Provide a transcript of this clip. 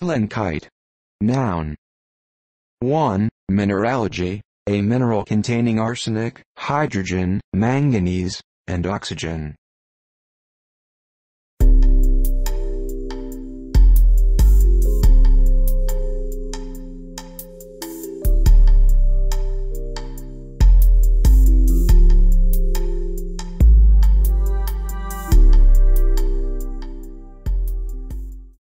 Kite. Noun. 1. Mineralogy, a mineral containing arsenic, hydrogen, manganese, and oxygen.